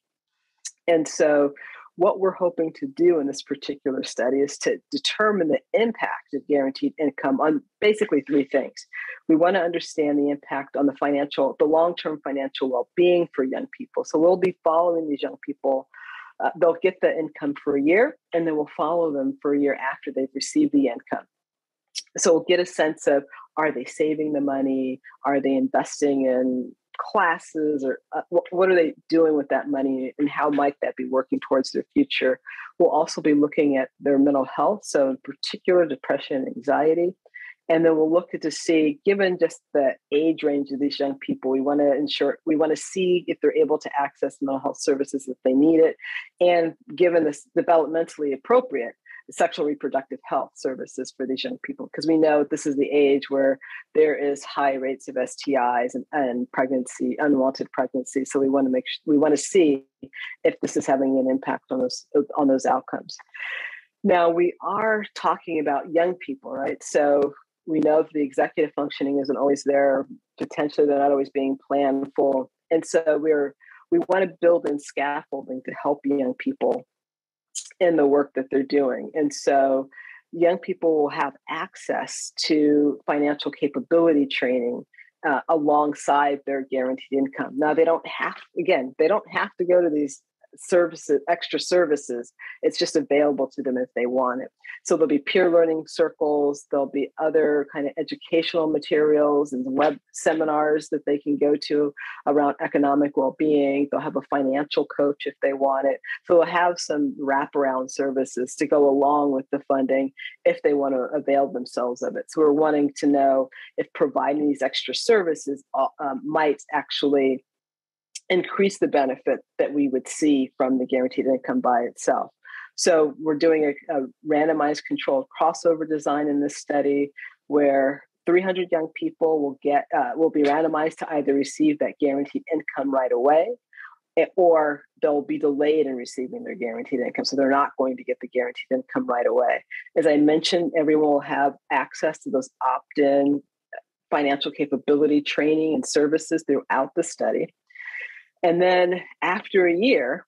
[SPEAKER 3] And so what we're hoping to do in this particular study is to determine the impact of guaranteed income on basically three things. We want to understand the impact on the financial, the long term financial well being for young people. So we'll be following these young people. Uh, they'll get the income for a year, and then we'll follow them for a year after they've received the income. So we'll get a sense of are they saving the money? Are they investing in classes or uh, what, are they doing with that money and how might that be working towards their future? We'll also be looking at their mental health so in particular depression and anxiety. And then we'll look to see given just the age range of these young people we want to ensure we want to see if they're able to access mental health services if they need it. And given this developmentally appropriate sexual reproductive health services for these young people because we know this is the age where there is high rates of STIs and, and pregnancy, unwanted pregnancy. So we want to make we want to see if this is having an impact on those on those outcomes. Now we are talking about young people, right? So we know the executive functioning isn't always there. Potentially, they're not always being planned for, and so we're we want to build in scaffolding to help young people in the work that they're doing. And so young people will have access to financial capability training uh, alongside their guaranteed income. Now, they don't have, again, they don't have to go to these services, extra services. It's just available to them if they want it. So there'll be peer learning circles, there'll be other kind of educational materials and web seminars that they can go to around economic well-being. They'll have a financial coach if they want it. So they'll have some wraparound services to go along with the funding if they want to avail themselves of it. So we're wanting to know if providing these extra services uh, um, might actually increase the benefit that we would see from the guaranteed income by itself. So we're doing a, a randomized controlled crossover design in this study where 300 young people will get uh, will be randomized to either receive that guaranteed income right away eh, or they'll be delayed in receiving their guaranteed income so they're not going to get the guaranteed income right away as i mentioned everyone will have access to those opt-in financial capability training and services throughout the study and then after a year,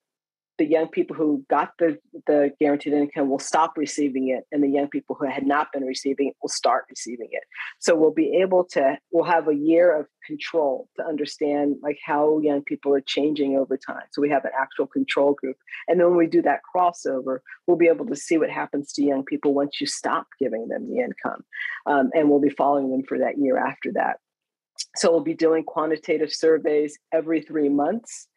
[SPEAKER 3] the young people who got the, the guaranteed income will stop receiving it, and the young people who had not been receiving it will start receiving it. So we'll be able to, we'll have a year of control to understand like how young people are changing over time. So we have an actual control group. And then when we do that crossover, we'll be able to see what happens to young people once you stop giving them the income. Um, and we'll be following them for that year after that. So we'll be doing quantitative surveys every three months.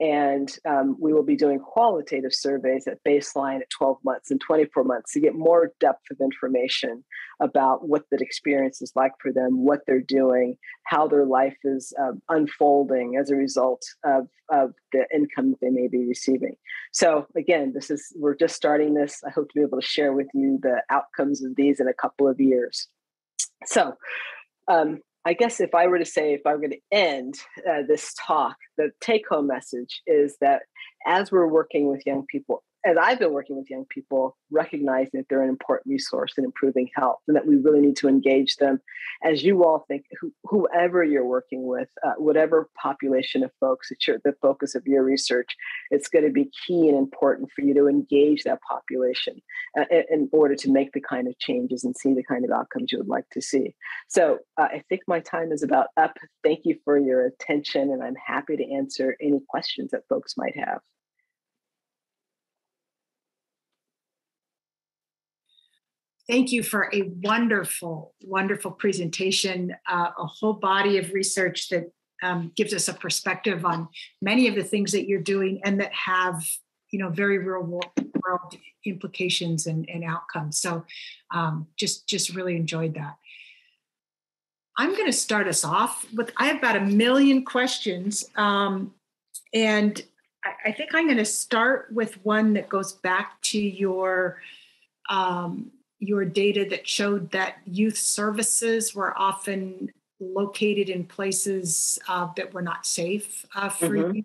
[SPEAKER 3] And um, we will be doing qualitative surveys at baseline at 12 months and 24 months to get more depth of information about what that experience is like for them, what they're doing, how their life is um, unfolding as a result of, of the income that they may be receiving. So, again, this is, we're just starting this. I hope to be able to share with you the outcomes of these in a couple of years. So, um, I guess if I were to say, if I'm going to end uh, this talk, the take home message is that as we're working with young people as I've been working with young people, recognizing that they're an important resource in improving health and that we really need to engage them. As you all think, whoever you're working with, uh, whatever population of folks it's your, the focus of your research, it's going to be key and important for you to engage that population uh, in, in, order to make the kind of changes and see the kind of outcomes you would like to see. So uh, I think my time is about up. Thank you for your attention, and I'm happy to answer any questions that folks might have.
[SPEAKER 2] Thank you for a wonderful, wonderful presentation, uh, a whole body of research that um, gives us a perspective on many of the things that you're doing and that have, you know, very real world implications and, and outcomes. So um, just, just really enjoyed that. I'm going to start us off with, I have about a million questions. Um, and I, I, think I'm going to start with one that goes back to your um, your data that showed that youth services were often located in places uh, that were not safe uh, for mm-hmm. you.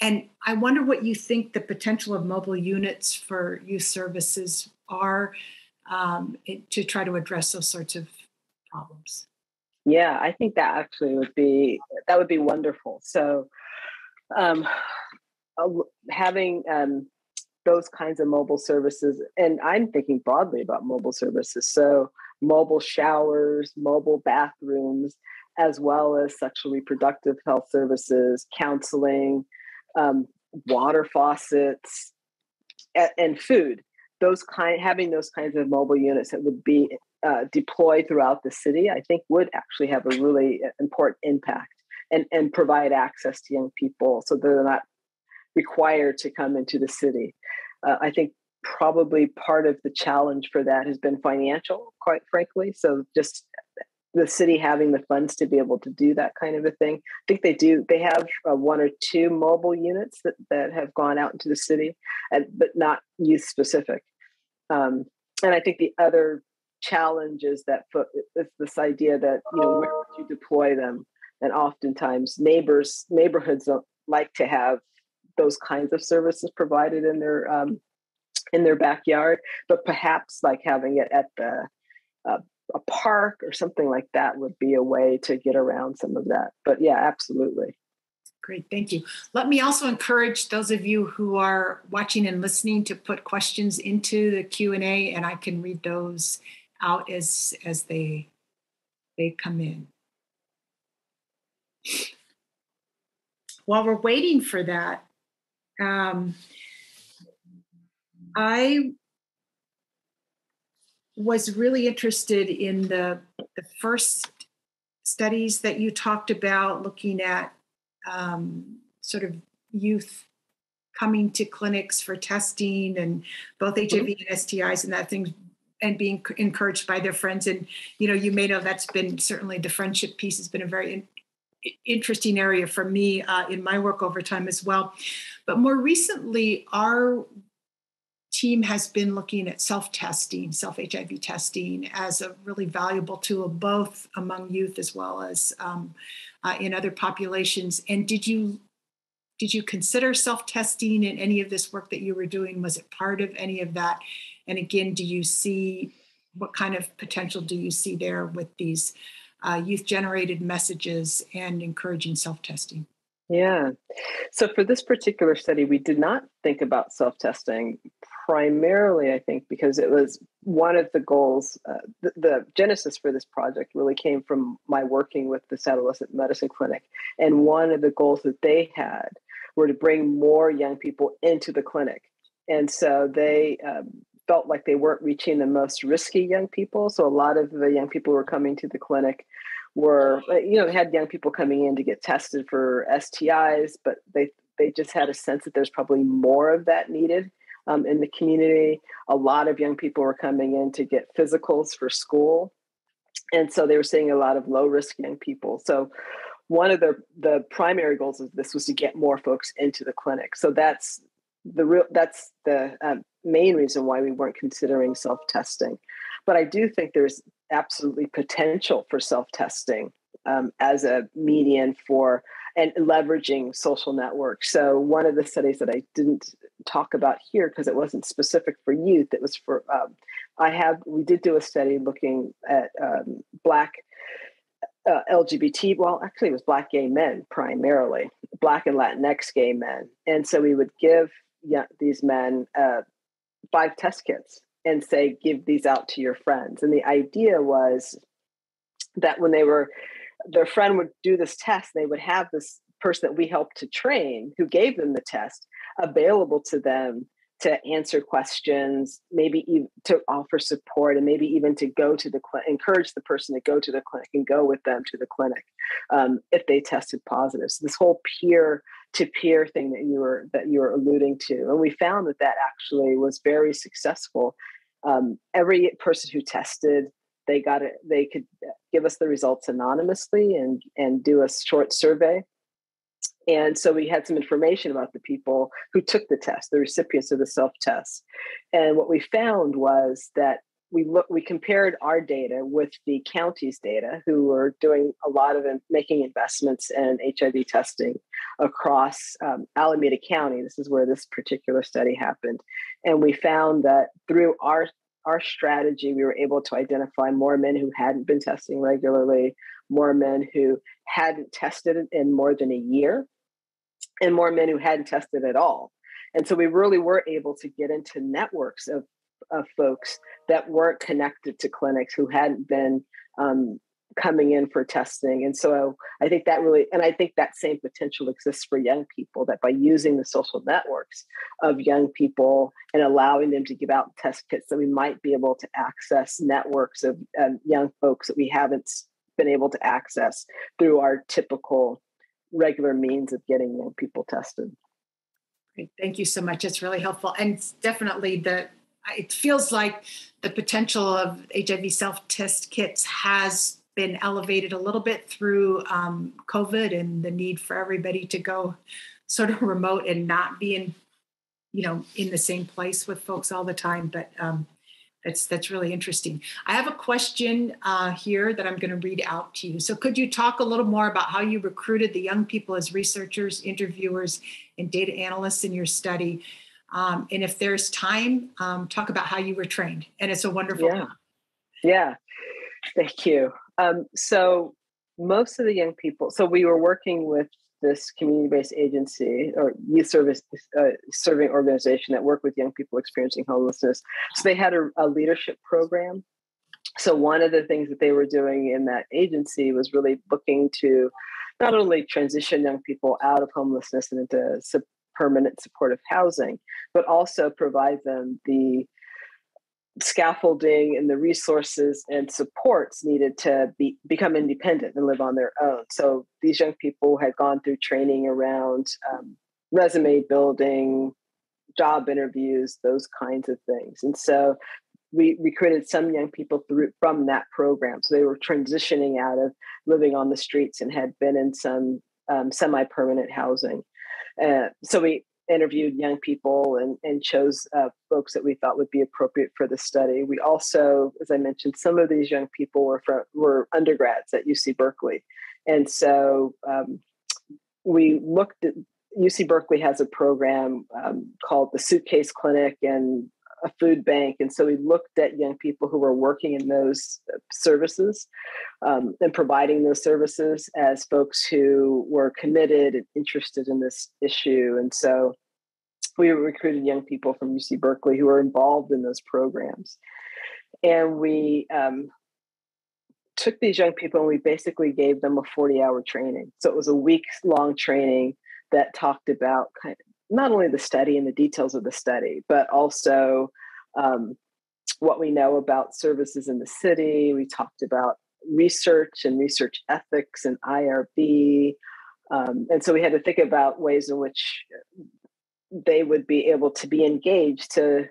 [SPEAKER 2] And I wonder what you think the potential of mobile units for youth services are um, it, to try to address those sorts of problems.
[SPEAKER 3] Yeah, I think that actually would be that would be wonderful. So, um, having um, those kinds of mobile services. And I'm thinking broadly about mobile services. So, mobile showers, mobile bathrooms, as well as sexual reproductive health services, counseling, um, water faucets, and, food. Those kind having those kinds of mobile units that would be uh, deployed throughout the city, I think, would actually have a really uh, important impact and and provide access to young people so they're not required to come into the city. Uh, I think probably part of the challenge for that has been financial, quite frankly. So just the city having the funds to be able to do that kind of a thing. I think they do. They have uh, one or two mobile units that, that have gone out into the city, and, but not youth specific. Um, and I think the other challenge is that this idea that you know where would you deploy them, and oftentimes neighbors neighborhoods don't like to have those kinds of services provided in their um, in their backyard, but perhaps like having it at the uh, a park or something like that would be a way to get around some of that. But yeah, absolutely.
[SPEAKER 2] Great, thank you. Let me also encourage those of you who are watching and listening to put questions into the Q and A, and I can read those out as as they they come in. While we're waiting for that, um, I was really interested in the, the first studies that you talked about, looking at um, sort of youth coming to clinics for testing and both HIV mm-hmm. and STIs and that thing and being encouraged by their friends. And, you know, you may know that's been certainly the friendship piece has been a very interesting area for me uh, in my work over time as well. But more recently, our team has been looking at self testing, self HIV testing, as a really valuable tool, both among youth as well as um, uh, in other populations. And did you did you consider self testing in any of this work that you were doing? Was it part of any of that? And again, do you see what kind of potential do you see there with these uh, youth generated messages and encouraging self testing.
[SPEAKER 3] Yeah. So for this particular study, we did not think about self testing primarily, I think, because it was one of the goals. Uh, the, the, genesis for this project really came from my working with the Adolescent Medicine Clinic. And one of the goals that they had were to bring more young people into the clinic. And so they um, felt like they weren't reaching the most risky young people. So a lot of the young people who were coming to the clinic were, you know, they had young people coming in to get tested for STIs, but they they just had a sense that there's probably more of that needed um, in the community. A lot of young people were coming in to get physicals for school, and so they were seeing a lot of low risk young people. So one of the the primary goals of this was to get more folks into the clinic. So that's the real that's the um, main reason why we weren't considering self testing. But I do think there's absolutely potential for self testing um, as a median for and leveraging social networks. So one of the studies that I didn't talk about here because it wasn't specific for youth. It was for um, I have we did do a study looking at um, black uh, LGBT. Well, actually, it was black gay men primarily, black and Latinx gay men, and so we would give yeah, these men uh, five test kits and say, give these out to your friends. And the idea was that when they were their friend would do this test, they would have this person that we helped to train who gave them the test available to them to answer questions, maybe even to offer support, and maybe even to go to the clinic, encourage the person to go to the clinic and go with them to the clinic um, if they tested positive. So this whole peer to peer thing that you were that you were alluding to, and we found that that actually was very successful. Um, every person who tested they got it they could give us the results anonymously and and do a short survey. And so we had some information about the people who took the test the recipients of the self test and what we found was that we look we compared our data with the county's data who were doing a lot of making investments in hiv testing across um, alameda county this is where this particular study happened and we found that through our our strategy, we were able to identify more men who hadn't been testing regularly, more men who hadn't tested in more than a year, and more men who hadn't tested at all. And so we really were able to get into networks of, of folks that weren't connected to clinics who hadn't been um, coming in for testing. And so I think that really, and I think that same potential exists for young people that by using the social networks of young people and allowing them to give out test kits, that we might be able to access networks of um, young folks that we haven't been able to access through our typical regular means of getting young people tested.
[SPEAKER 2] Great. Thank you so much. It's really helpful. And definitely the it feels like the potential of HIV self test kits has been elevated a little bit through um, COVID and the need for everybody to go sort of remote and not be in, you know, in the same place with folks all the time. But um, that's that's really interesting. I have a question uh, here that I'm going to read out to you. So, could you talk a little more about how you recruited the young people as researchers, interviewers, and data analysts in your study? Um, and if there's time, um, talk about how you were trained. And it's a wonderful.
[SPEAKER 3] Yeah. Yeah. Thank you. Um, so most of the young people, so we were working with this community-based agency or youth service uh, serving organization that worked with young people experiencing homelessness. So they had a, a leadership program. So one of the things that they were doing in that agency was really looking to not only transition young people out of homelessness and into permanent supportive housing, but also provide them the scaffolding and the resources and supports needed to be, become independent and live on their own. So these young people had gone through training around um, resume building, job interviews, those kinds of things. And so we recruited some young people through from that program. So they were transitioning out of living on the streets and had been in some um, semi-permanent housing. Uh, so we interviewed young people and, and chose uh, folks that we thought would be appropriate for the study. We also, as I mentioned, some of these young people were from, were undergrads at UC Berkeley, and so um, we looked at UC Berkeley has a program um, called the Suitcase Clinic and a food bank, and so we looked at young people who were working in those uh, services um, and providing those services as folks who were committed and interested in this issue, and so we recruited young people from UC Berkeley who were involved in those programs. And we um, took these young people and we basically gave them a 40 hour training. So it was a week long training that talked about kind of not only the study and the details of the study, but also um, what we know about services in the city. We talked about research and research ethics and IRB. Um, and so we had to think about ways in which they would be able to be engaged to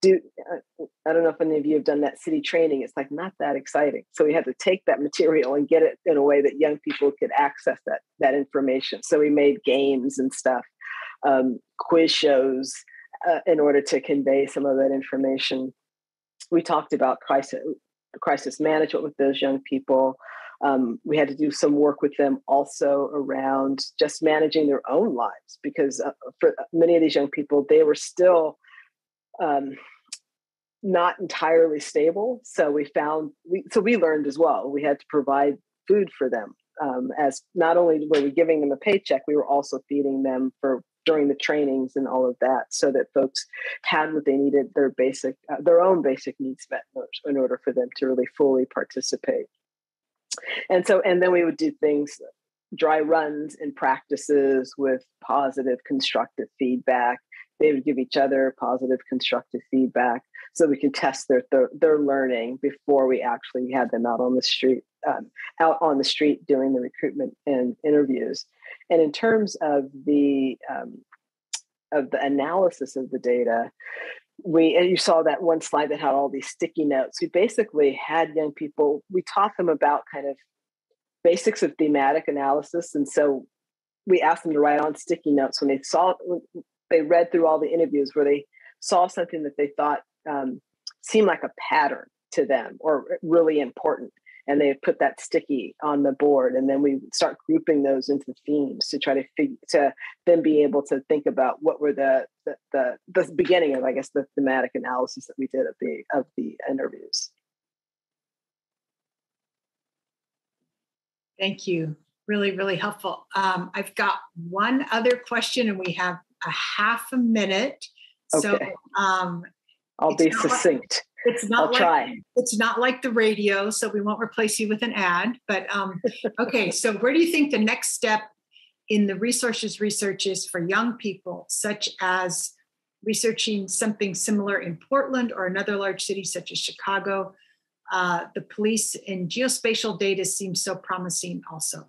[SPEAKER 3] do uh, i don't know if any of you have done that city training it's like not that exciting so we had to take that material and get it in a way that young people could access that that information so we made games and stuff um, quiz shows uh, in order to convey some of that information we talked about crisis crisis management with those young people Um, we had to do some work with them also around just managing their own lives because uh, for many of these young people, they were still um, not entirely stable. So we found we so we learned as well. We had to provide food for them um, as not only were we giving them a paycheck, we were also feeding them for during the trainings and all of that, so that folks had what they needed their basic uh, their own basic needs met in order for them to really fully participate. And so, and then we would do things dry runs and practices with positive constructive feedback they would give each other positive constructive feedback so we can test their their, their learning before we actually had them out on the street um, out on the street doing the recruitment and interviews and in terms of the um, of the analysis of the data we and you saw that one slide that had all these sticky notes. We basically had young people we taught them about kind of basics of thematic analysis. And so we asked them to write on sticky notes when they saw when they read through all the interviews where they saw something that they thought um, seemed like a pattern to them or really important and they put that sticky on the board and then we start grouping those into themes to try to figure to then be able to think about what were the the, the the beginning of i guess the thematic analysis that we did of the of the interviews
[SPEAKER 2] thank you really really helpful um, i've got one other question and we have a half a minute. Okay. So um,
[SPEAKER 3] I'll be succinct.
[SPEAKER 2] It's not I'll like, try. It's not like the radio, so we won't replace you with an ad. But um, okay, so where do you think the next step in the resources research is for young people, such as researching something similar in Portland or another large city such as Chicago? Uh, the police and geospatial data seems so promising also.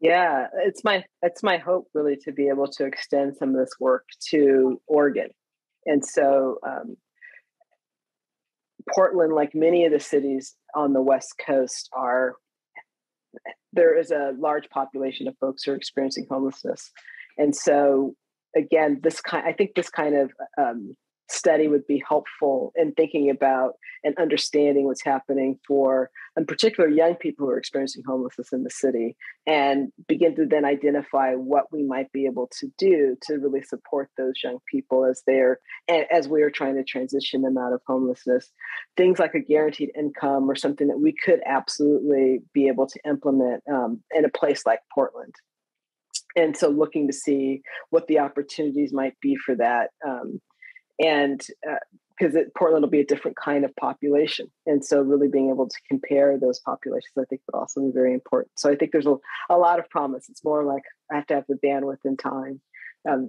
[SPEAKER 3] Yeah, it's my it's my hope really to be able to extend some of this work to Oregon, and so um, Portland, like many of the cities on the West Coast, are there is a large population of folks who are experiencing homelessness, and so again, this kind I think this kind of um, study would be helpful in thinking about and understanding what's happening for, in particular, young people who are experiencing homelessness in the city, and begin to then identify what we might be able to do to really support those young people as they're as we are trying to transition them out of homelessness. Things like a guaranteed income or something that we could absolutely be able to implement um, in a place like Portland and so looking to see what the opportunities might be for that um, and because uh, Portland will be a different kind of population, and so really being able to compare those populations, I think, would also be very important. So I think there's a, a lot of promise. It's more like I have to have the bandwidth and time, um,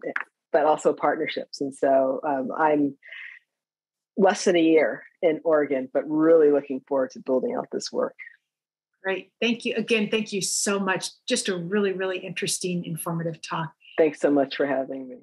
[SPEAKER 3] but also partnerships. And so um, I'm less than a year in Oregon, but really looking forward to building out this work.
[SPEAKER 2] Great. Thank you. Again, thank you so much. Just a really, really interesting, informative talk.
[SPEAKER 3] Thanks so much for having me.